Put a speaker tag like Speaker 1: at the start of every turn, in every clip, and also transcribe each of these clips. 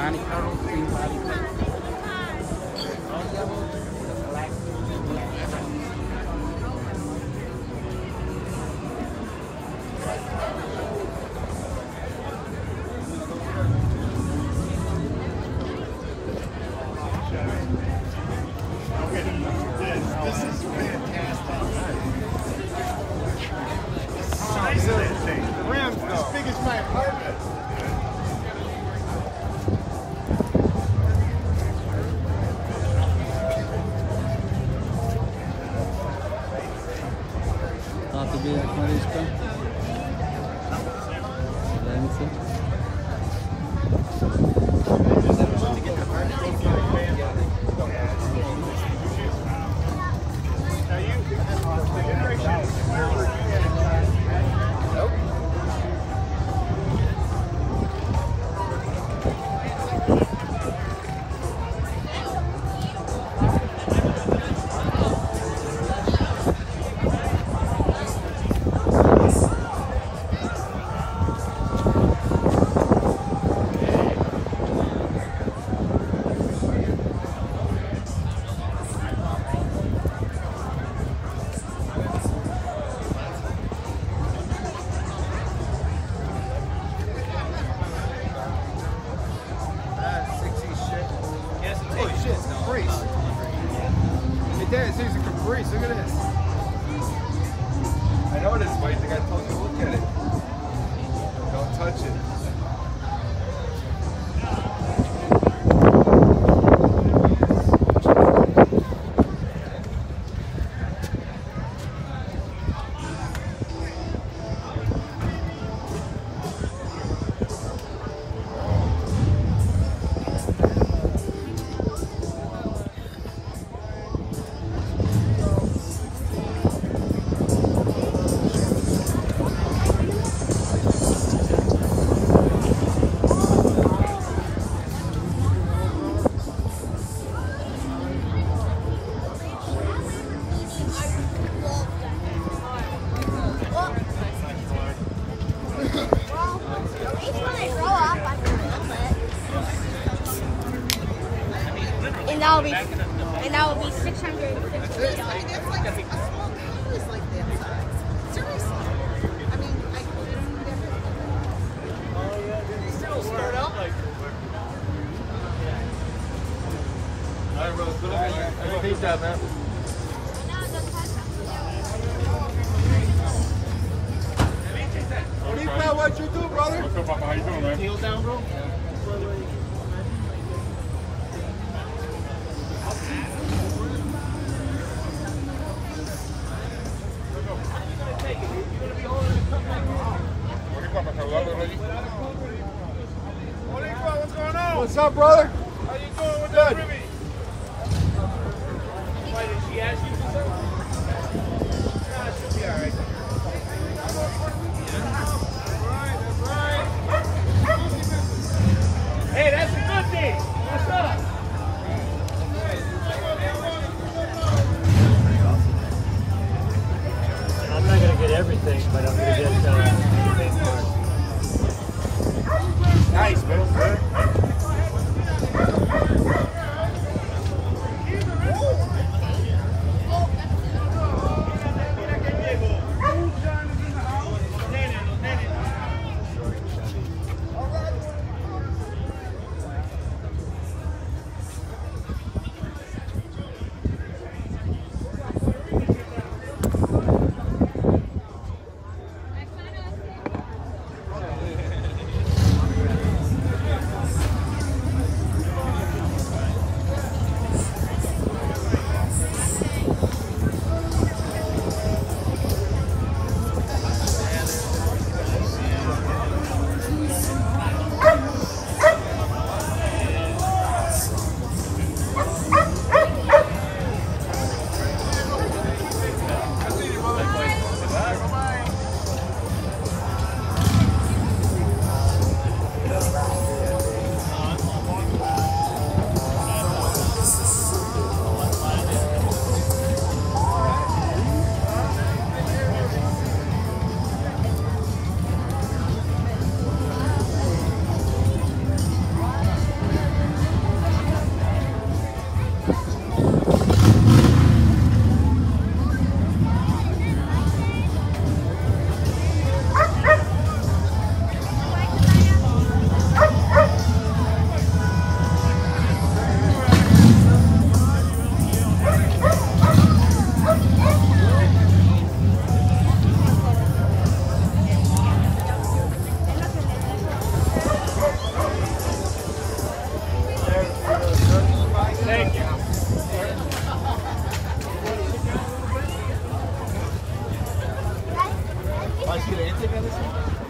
Speaker 1: Monte Carlo Green
Speaker 2: Valley すぐです。Peace out, man. What you do, brother.
Speaker 3: What's up,
Speaker 2: down, bro. What's up, brother?
Speaker 3: How you doing?
Speaker 2: What's
Speaker 4: Good. direita
Speaker 5: e vem.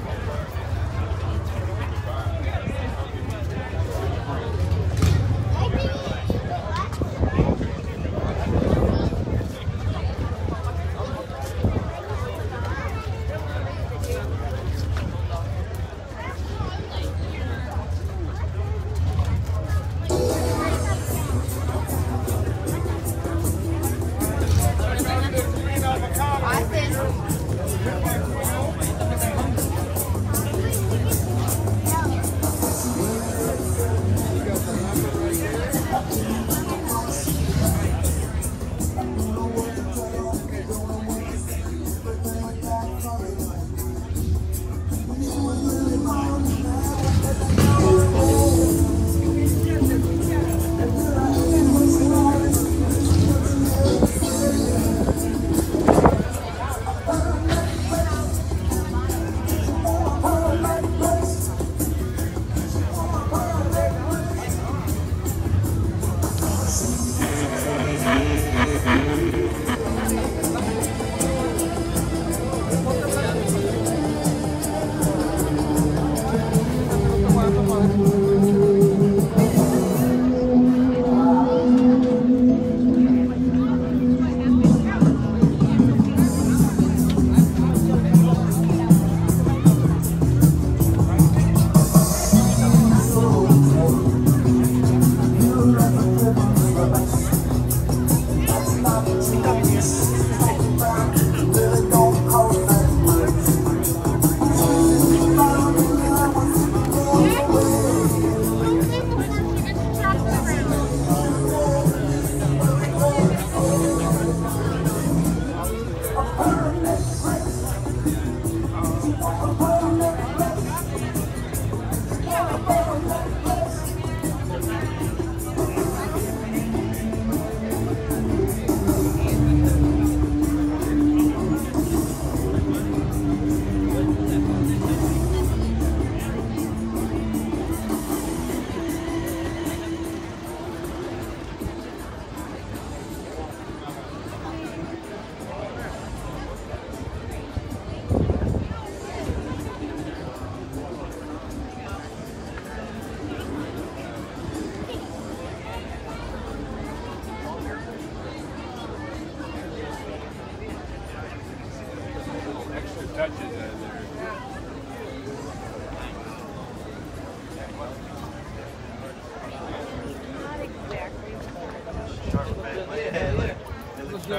Speaker 6: He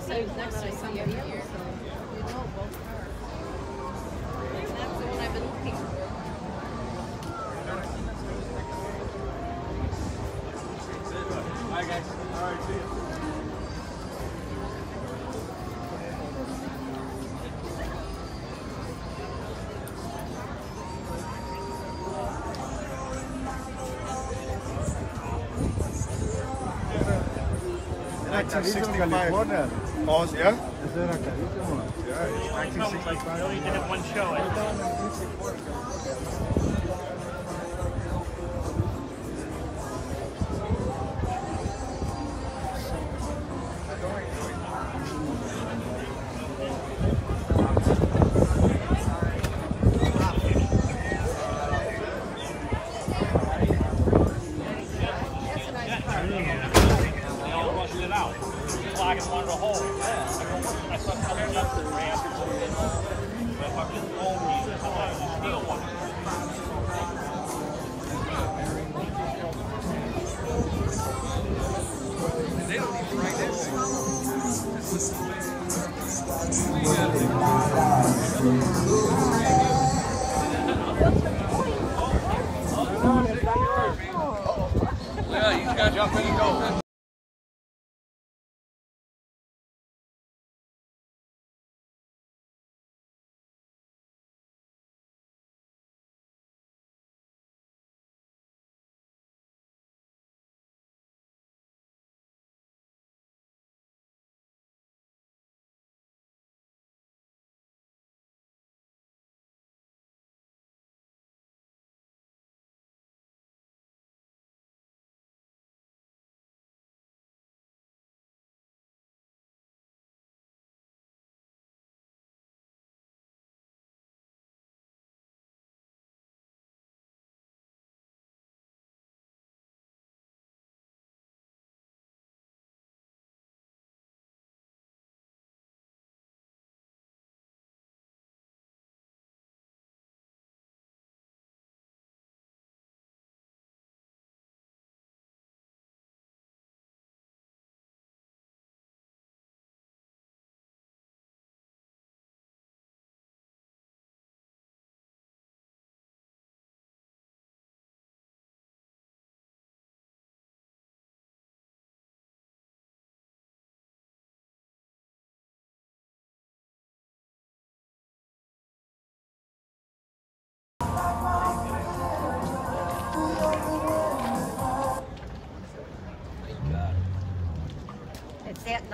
Speaker 6: said next to somebody else,
Speaker 7: 1965. Pause, yeah? Is
Speaker 4: there a Yeah,
Speaker 2: 1965.
Speaker 8: You only did it one show.
Speaker 7: Yeah, you just gotta jump in and go.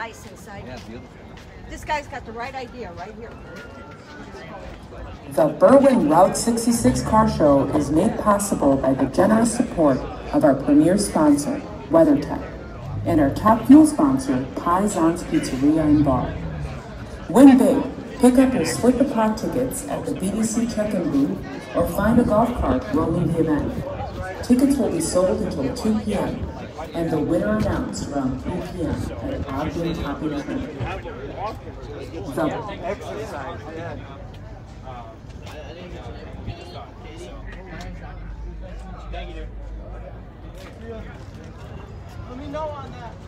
Speaker 9: Nice inside.
Speaker 10: Yeah, beautiful.
Speaker 9: This guy's got the right idea right here.
Speaker 11: The Berwyn Route 66 Car Show is made possible by the generous support of our premier sponsor, WeatherTech, and our top fuel sponsor, Paisan's Pizzeria and Bar. Win big. Pick up your split the pot tickets at the BDC check-in booth or find a golf cart roaming the event. Tickets will be sold until 2 p.m. and the winner announced around 3 p.m. at Ogden Topping.
Speaker 12: Thank you.
Speaker 2: Let me know on that.